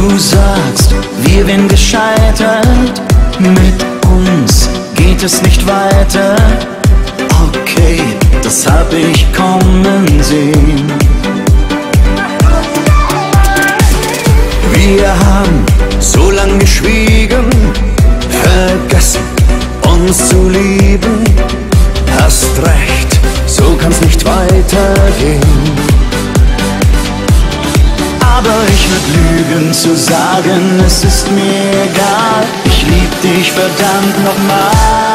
Du sagst, wir wären gescheitert, mit uns geht es nicht weiter. Okay, das hab ich kommen sehen. Wir haben so lang geschwiegen, vergessen uns zu lieben. Ich würd lügen zu sagen, es ist mir egal. Ich lieb dich verdammt nochmal.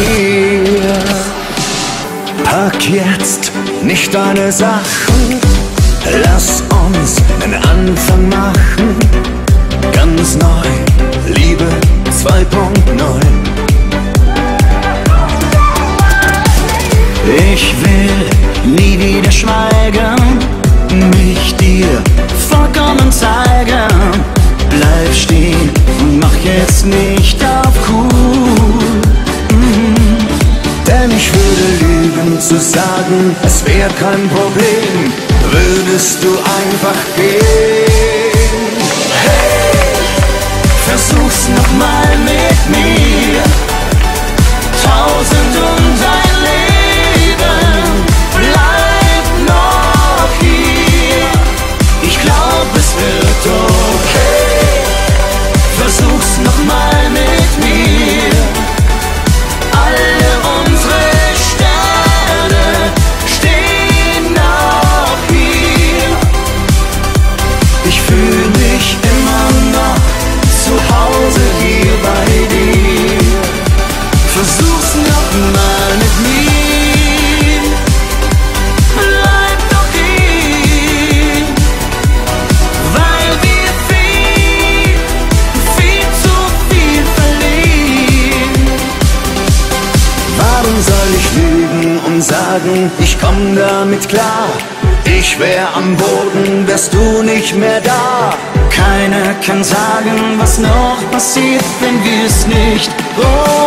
Mir. Pack jetzt nicht deine Sachen, lass uns einen Anfang machen. Ganz neu, Liebe 2.0. Ich will nie wieder schweigen, zu sagen, es wäre kein Problem, würdest du einfach gehen. Sagen, ich komm damit klar? Ich wär am Boden, wärst du nicht mehr da. Keiner kann sagen, was noch passiert, wenn wir's nicht probieren.